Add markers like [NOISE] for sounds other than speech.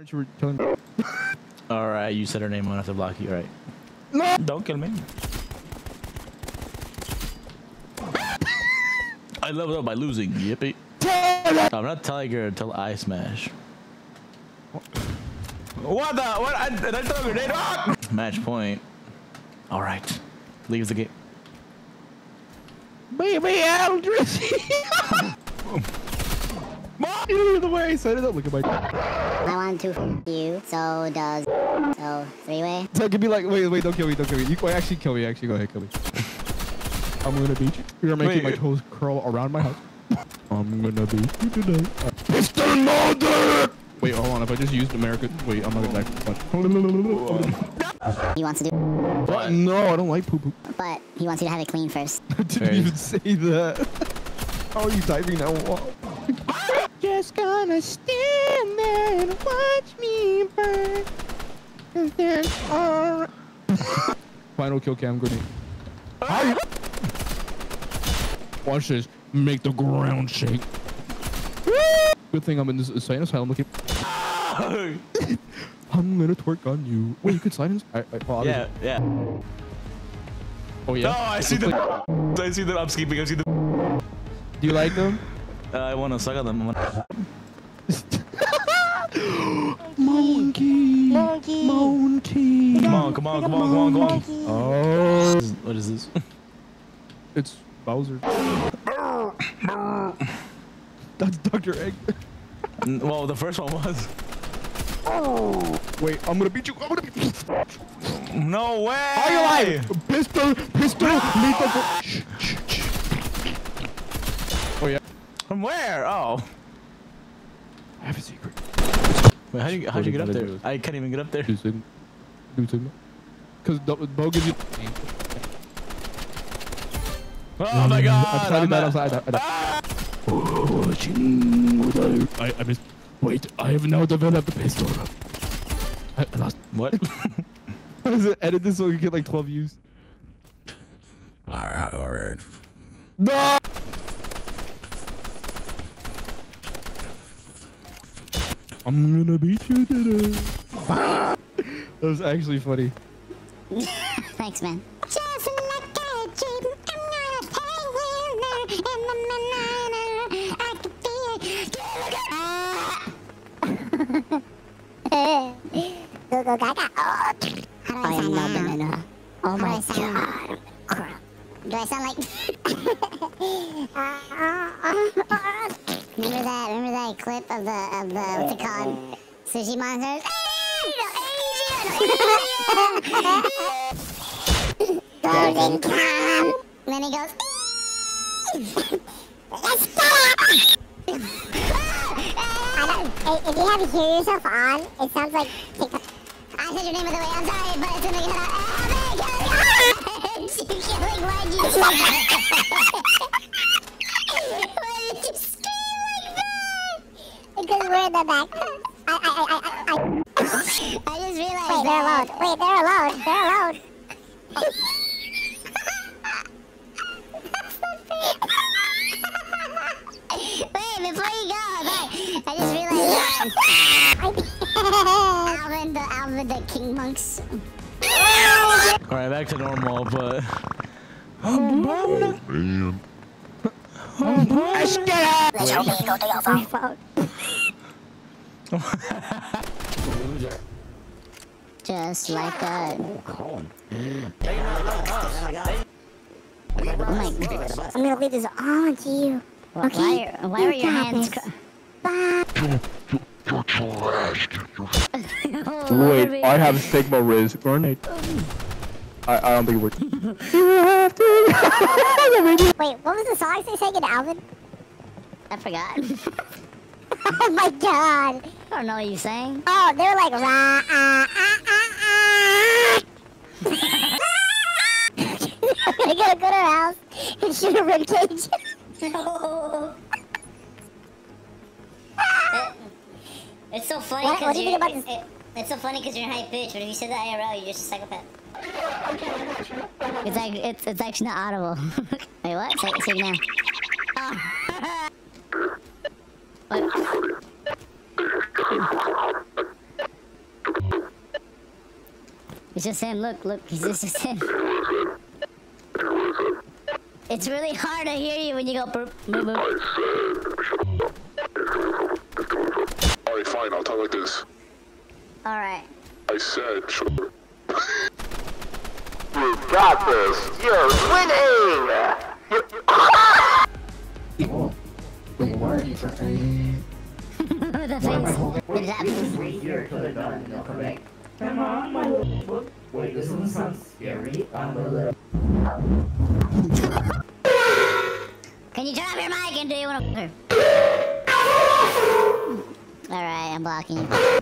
Aren't you telling me? All right, you said her name. I'm gonna have to block you. All right. No! Don't kill me. I leveled up by losing. Yippee. I'm not Tiger until I smash. What the? What? I, did I throw a grenade? Match point. All right. Leaves the game. Baby Aldrich! [LAUGHS] Mom, you the way I set it up. Look at my. I want to f you, so does so three way. So it could be like, wait, wait, don't kill me, don't kill me. You wait, actually kill me. Actually, go ahead, kill me. I'm gonna beat you. You're making my toes curl around my house. [LAUGHS] I'm gonna beat you today. Mr. Mother! Wait, hold on. If I just used America, wait, I'm gonna die. [LAUGHS] He wants to do, What? No, I don't like poo poo. but he wants you to have it clean first. I [LAUGHS] didn't Very- even say that. How are you typing now? Just gonna stand there and watch me burn. And then, alright. [LAUGHS] Final kill cam grenade. How you- Watch this. Make the ground shake. Good thing I'm in this insane asylum looking. I'm gonna twerk on you. Wait, you could slide in? I, I, oh, well, yeah, yeah. Oh yeah. No, I see them. I see them. I'm skipping. I see them. Do you like them? Uh, I want to suck at them. Monkey. Monkey. Monkey. Come on, come on, come on, come on, come on. Oh, What is- What is this? [LAUGHS] it's Bowser. That's Dr. Egg. Well, the first one was. Oh! Wait, I'm gonna beat you. I'm gonna beat you. No way! Are you alive? Pistol, pistol, lethal. From where? Oh. I have a secret. Wait, how do you, how'd you get up What there? is it? I can't even get up there. Do signal. Do signal. Cause Bo gives you. Oh my god! I'm trying to I'm die at- outside. I, I, Ah! I, I missed. Wait, I have now developed a pistol. I, I lost. What? [LAUGHS] How does it edit this so we can get like 12 views? Alright, alright. No! I'm gonna beat you today. that was actually funny. Thanks, man. Just like a dream, I'm gonna hang in the midnight. I can feel it. Go go gaga. Oh, how do I sound now? Banana. Oh my god. Crap. Do I sound like? [LAUGHS] Uh, remember that? Remember that clip of the of the what's it? Sushi monsters. Golden. And then he goes. Let's get it. [LAUGHS] I don't, if you have to hear yourself on, it sounds like TikTok. [LAUGHS] I said your name by the way. I'm sorry, but it's the get out. Oh, [LAUGHS] you killing why did you Why in the back. [LAUGHS] I I I I I. I just realized. Wait, they're alone. Wait, they're alone. They're alone. Wait, before you go, okay, I just realized that Alvin, the Alvin, the Chipmunks. Alright, back to normal, but. Let's hope you go to your phone. [LAUGHS] Just like that. Oh my oh god. I'm gonna leave this on to you. Okay? Why, why are your hands... Wait, I have [LAUGHS] Sigma Riz grenade. I, I don't think it works. [LAUGHS] Wait, what was the song they sang in Alvin? I forgot. [LAUGHS] oh my god. I don't know what you sang. Oh, they were like ra ah ah ah ah. [LAUGHS] I gotta go to her house and shoot a rib cage. no. [LAUGHS] It's so funny What- because what do you you're. think about it- it's so funny because you're high pitch, but if you said that IRL, you're just a psychopath. It's like it's it's actually not audible. Wait, what? Say, say it again. Oh. It's just him. Look, look. He's just, [LAUGHS] just him. It's really hard to hear you when you go boop, boop, boop. Alright, fine, I'll talk like this. Alright. I said, sure. [LAUGHS] You got this. You're winning. Wait, why are you [LAUGHS] trying? the things. What is happening? Wait here till they're done and they'll come on, my little. Wait, scary. I'm a little. Can you turn off your mic and do you want to? Alright, I'm blocking you.